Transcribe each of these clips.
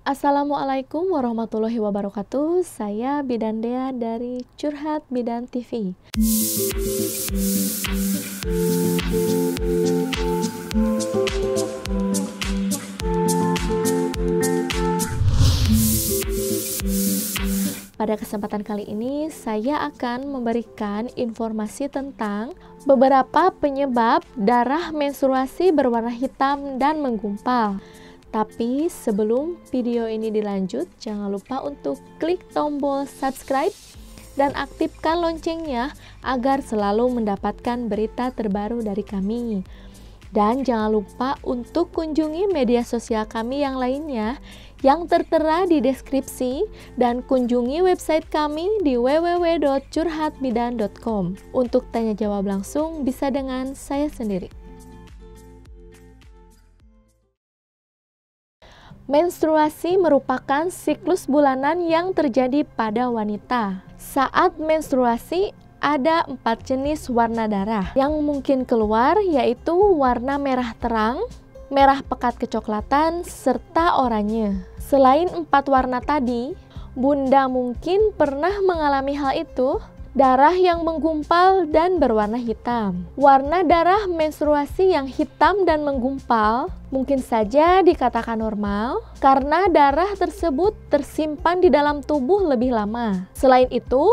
Assalamualaikum warahmatullahi wabarakatuh. Saya Bidan Dea dari Curhat Bidan TV. Pada kesempatan kali ini, saya akan memberikan informasi tentang beberapa penyebab darah menstruasi berwarna hitam dan menggumpal. Tapi sebelum video ini dilanjut, jangan lupa untuk klik tombol subscribe dan aktifkan loncengnya agar selalu mendapatkan berita terbaru dari kami. Dan jangan lupa untuk kunjungi media sosial kami yang lainnya yang tertera di deskripsi dan kunjungi website kami di www.curhatbidan.com. Untuk tanya jawab langsung bisa dengan saya sendiri. Menstruasi merupakan siklus bulanan yang terjadi pada wanita. Saat menstruasi, ada empat jenis warna darah yang mungkin keluar yaitu warna merah terang, merah pekat kecoklatan, serta oranye. Selain empat warna tadi, Bunda mungkin pernah mengalami hal itu darah yang menggumpal dan berwarna hitam. Warna darah menstruasi yang hitam dan menggumpal mungkin saja dikatakan normal karena darah tersebut tersimpan di dalam tubuh lebih lama. Selain itu,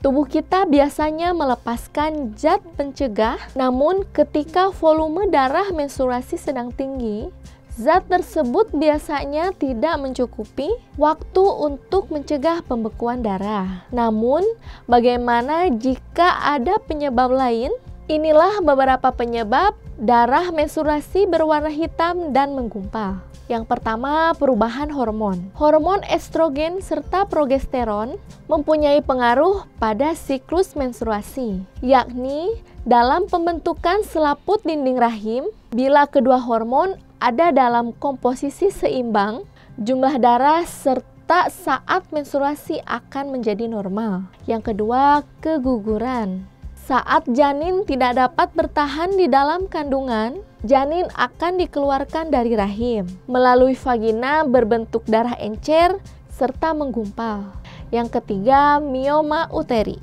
Tubuh kita biasanya melepaskan zat pencegah, namun ketika volume darah menstruasi sedang tinggi, zat tersebut biasanya tidak mencukupi waktu untuk mencegah pembekuan darah. Namun, bagaimana jika ada penyebab lain? Inilah beberapa penyebab darah menstruasi berwarna hitam dan menggumpal. Yang pertama, perubahan hormon. Hormon estrogen serta progesteron mempunyai pengaruh pada siklus menstruasi, yakni dalam pembentukan selaput dinding rahim. Bila kedua hormon ada dalam komposisi seimbang, jumlah darah serta saat menstruasi akan menjadi normal. Yang kedua, keguguran. Saat janin tidak dapat bertahan di dalam kandungan, janin akan dikeluarkan dari rahim melalui vagina berbentuk darah encer serta menggumpal. Yang ketiga, mioma uteri.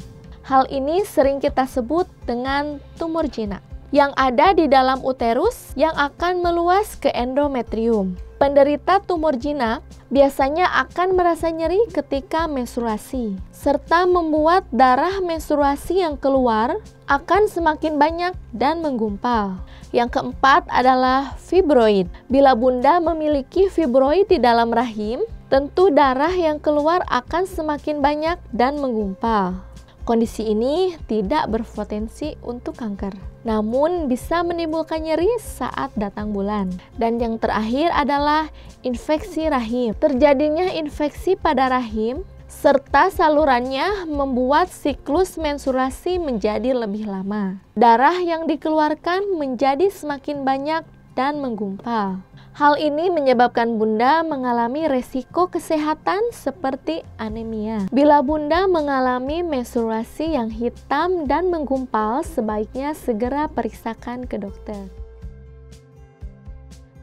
Hal ini sering kita sebut dengan tumor jinak yang ada di dalam uterus yang akan meluas ke endometrium. Penderita tumor jinak biasanya akan merasa nyeri ketika menstruasi, serta membuat darah menstruasi yang keluar akan semakin banyak dan menggumpal. Yang keempat adalah fibroid. Bila bunda memiliki fibroid di dalam rahim, tentu darah yang keluar akan semakin banyak dan menggumpal. Kondisi ini tidak berpotensi untuk kanker, namun bisa menimbulkan nyeri saat datang bulan. Dan yang terakhir adalah infeksi rahim. Terjadinya infeksi pada rahim serta salurannya membuat siklus menstruasi menjadi lebih lama. Darah yang dikeluarkan menjadi semakin banyak dan menggumpal. Hal ini menyebabkan bunda mengalami resiko kesehatan seperti anemia. Bila bunda mengalami menstruasi yang hitam dan menggumpal, sebaiknya segera periksakan ke dokter.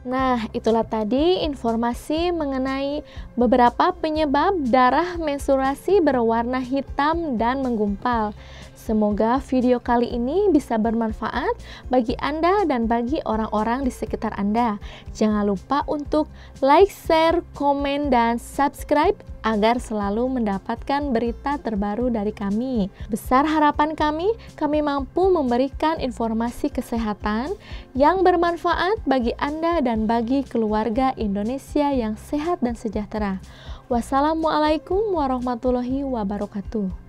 Nah, itulah tadi informasi mengenai beberapa penyebab darah menstruasi berwarna hitam dan menggumpal. Semoga video kali ini bisa bermanfaat bagi Anda dan bagi orang-orang di sekitar Anda. Jangan lupa untuk like, share, komen, dan subscribe agar selalu mendapatkan berita terbaru dari kami. Besar harapan kami, kami mampu memberikan informasi kesehatan yang bermanfaat bagi Anda dan bagi keluarga Indonesia yang sehat dan sejahtera. Wassalamualaikum warahmatullahi wabarakatuh.